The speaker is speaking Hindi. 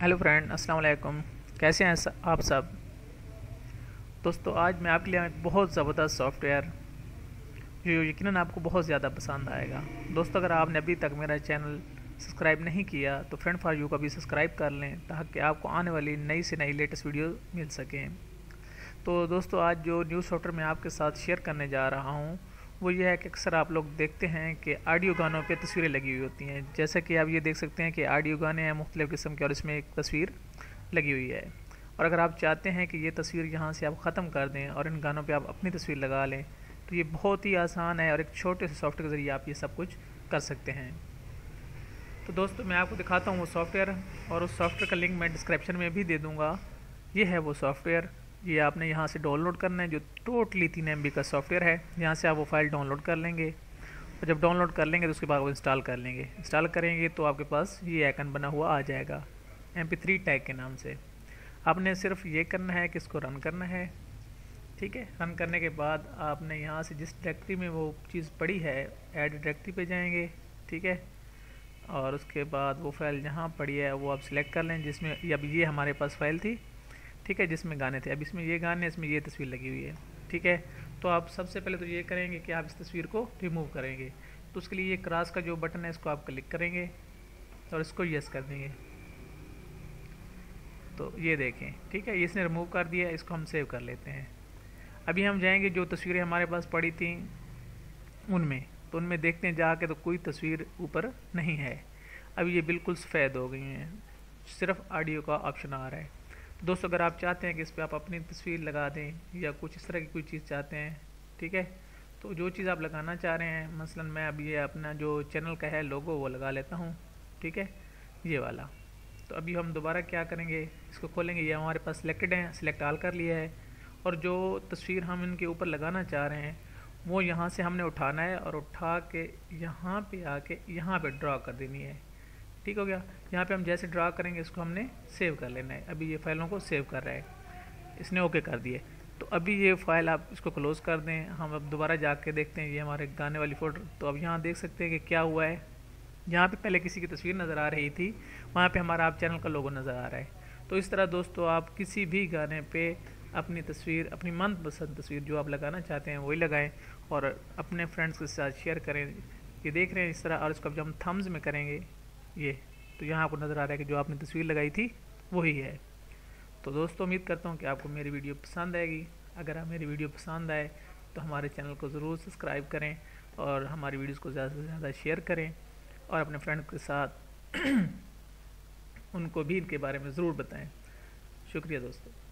हेलो फ्रेंड, अस्सलाम वालेकुम। कैसे हैं आप सब? दोस्तों, आज मैं आपके लिए एक बहुत ज़बरदस्त सॉफ्टवेयर जो यकीनन आपको बहुत ज़्यादा पसंद आएगा। दोस्तों, अगर आपने अभी तक मेरा चैनल सब्सक्राइब नहीं किया तो फ्रेंड, फॉर यू का भी सब्सक्राइब कर लें, ताकि आपको आने वाली नई से नई लेटेस्ट वीडियो मिल सकें। तो दोस्तों, आज जो न्यू सॉफ्टवेयर मैं आपके साथ शेयर करने जा रहा हूँ वो ये है कि अक्सर आप लोग देखते हैं कि ऑडियो गानों पे तस्वीरें लगी हुई होती हैं। जैसा कि आप ये देख सकते हैं कि ऑडियो गाने हैं मुख्तलिफ़ किस्म के और इसमें एक तस्वीर लगी हुई है। और अगर आप चाहते हैं कि ये तस्वीर यहाँ से आप ख़त्म कर दें और इन गानों पर आप अपनी तस्वीर लगा लें तो ये बहुत ही आसान है और एक छोटे से सॉफ्टवेयर के ज़रिए आप ये सब कुछ कर सकते हैं। तो दोस्तों, मैं आपको दिखाता हूँ वो सॉफ्टवेयर और उस सॉफ्टवेयर का लिंक मैं डिस्क्रिप्शन में भी दे दूँगा। ये है वो सॉफ्टवेयर ये आपने यहाँ से डाउनलोड करना है, जो टोटली तीन एम का सॉफ्टवेयर है, यहाँ से आप वो फ़ाइल डाउनलोड कर लेंगे। और जब डाउनलोड कर लेंगे तो उसके बाद वो इंस्टॉल कर लेंगे। इंस्टॉल करेंगे तो आपके पास ये आइकन बना हुआ आ जाएगा एम पी टैग के नाम से। आपने सिर्फ़ ये करना है कि इसको रन करना है, ठीक है? रन करने के बाद आपने यहाँ से जिस डायरेक्टरी में वो चीज़ पड़ी है ऐड डायरेक्टरी पे जाएँगे, ठीक है? और उसके बाद वो फ़ाइल जहाँ पड़ी है, वो आप सिलेक्ट कर लें, जिसमें अब ये हमारे पास फ़ाइल थी। ठीक है, जिसमें गाने थे। अब इसमें ये गाने, इसमें ये तस्वीर लगी हुई है। ठीक है? तो आप सबसे पहले तो ये करेंगे कि आप इस तस्वीर को रिमूव करेंगे। तो उसके लिए ये क्रॉस का जो बटन है, इसको आप क्लिक करेंगे और इसको यस कर देंगे। तो ये देखें। ठीक है? इसने रिमूव कर दिया, इसको हम सेव कर लेते हैं। अभी हम जाएँगे, जो तस्वीरें हमारे पास पड़ी थी उनमें। तो उनमें देखते हैं, जाके तो कोई तस्वीर ऊपर नहीं है। अभी ये बिल्कुल सफ़ेद हो गई हैं। सिर्फ़ ऑडियो का ऑप्शन आ रहा है। दोस्तों, अगर आप चाहते हैं कि इस पर आप अपनी तस्वीर लगा दें या कुछ इस तरह की कोई चीज़ चाहते हैं, ठीक है? तो जो चीज़ आप लगाना चाह रहे हैं, मसलन मैं अभी ये अपना जो चैनल का है, लोगो, वो लगा लेता हूँ, ठीक है? ये वाला। तो अभी हम दोबारा क्या करेंगे, इसको खोलेंगे। ये हमारे पास सिलेक्टेड है सिलेक्ट आल कर लिया है। और जो तस्वीर हम इनके ऊपर लगाना चाह रहे हैं, वो यहाँ से हमने उठाना है और उठा के यहाँ पे आके यहाँ पे ड्रा कर देनी है। ठीक हो गया। यहाँ पे हम जैसे ड्रा करेंगे, इसको हमने सेव कर लेना है। अभी ये फाइलों को सेव कर रहा है। इसने ओके कर दिए। तो अभी ये फ़ाइल आप इसको क्लोज़ कर दें। हम अब दोबारा जाके देखते हैं। ये हमारे गाने वाली फ़ोटो तो अब यहाँ देख सकते हैं कि क्या हुआ है। जहाँ पे पहले किसी की तस्वीर नज़र आ रही थी। वहाँ पे हमारा आप चैनल का लोगो नज़र आ रहा है। तो इस तरह दोस्तों आप किसी भी गाने पे अपनी तस्वीर, अपनी मनपसंद तस्वीर जो आप लगाना चाहते हैं, वही लगाएँ और अपने फ्रेंड्स के साथ शेयर करें। ये देख रहे हैं इस तरह और इसको जब हम थम्स में करेंगे ये। तो यहाँ आपको नज़र आ रहा है कि जो आपने तस्वीर लगाई थी, वही है। तो दोस्तों, उम्मीद करता हूँ कि आपको मेरी वीडियो पसंद आएगी। अगर आप मेरी वीडियो पसंद आए तो हमारे चैनल को ज़रूर सब्सक्राइब करें और हमारी वीडियोज़ को ज़्यादा से ज़्यादा शेयर करें और अपने फ्रेंड के साथ उनको भी इनके बारे में ज़रूर बताएँ। शुक्रिया दोस्तों।